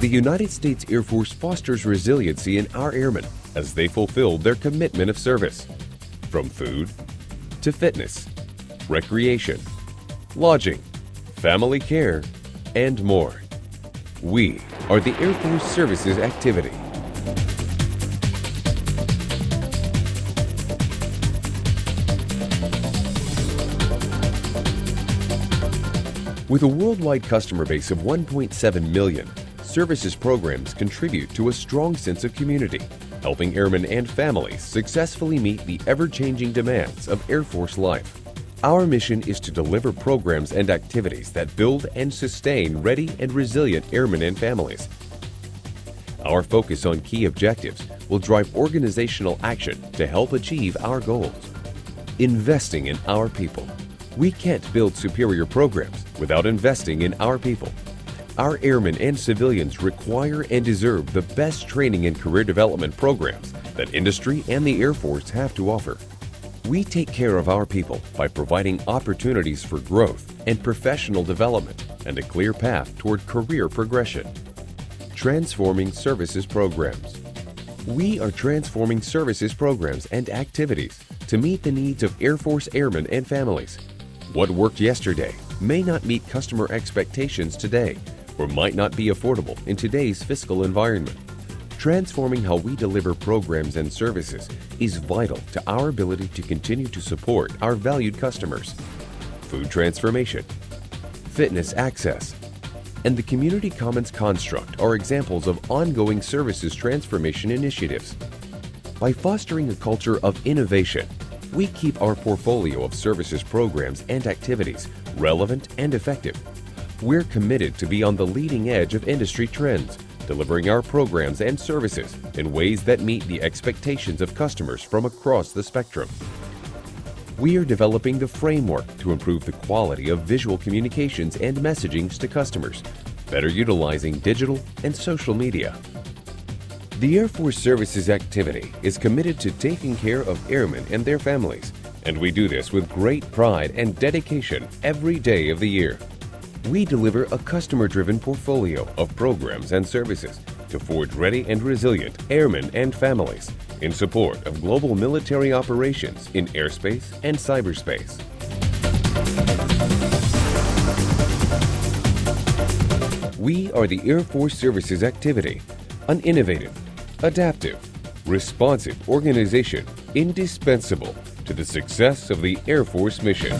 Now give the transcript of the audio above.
The United States Air Force fosters resiliency in our airmen as they fulfill their commitment of service. From food to fitness, recreation, lodging, family care, and more. We are the Air Force Services Activity. With a worldwide customer base of 1.7 million, services programs contribute to a strong sense of community, helping airmen and families successfully meet the ever-changing demands of Air Force life. Our mission is to deliver programs and activities that build and sustain ready and resilient airmen and families. Our focus on key objectives will drive organizational action to help achieve our goals. Investing in our people. We can't build superior programs without investing in our people. Our airmen and civilians require and deserve the best training and career development programs that industry and the Air Force have to offer. We take care of our people by providing opportunities for growth and professional development and a clear path toward career progression. Transforming Services Programs. We are transforming services programs and activities to meet the needs of Air Force airmen and families what worked yesterday may not meet customer expectations today or might not be affordable in today's fiscal environment. Transforming how we deliver programs and services is vital to our ability to continue to support our valued customers. Food transformation, fitness access, and the Community Commons construct are examples of ongoing services transformation initiatives. By fostering a culture of innovation we keep our portfolio of services programs and activities relevant and effective. We're committed to be on the leading edge of industry trends, delivering our programs and services in ways that meet the expectations of customers from across the spectrum. We are developing the framework to improve the quality of visual communications and messagings to customers, better utilizing digital and social media. The Air Force Services activity is committed to taking care of airmen and their families, and we do this with great pride and dedication every day of the year. We deliver a customer-driven portfolio of programs and services to forge ready and resilient airmen and families in support of global military operations in airspace and cyberspace. We are the Air Force Services Activity, an innovative, adaptive, responsive organization indispensable to the success of the Air Force mission.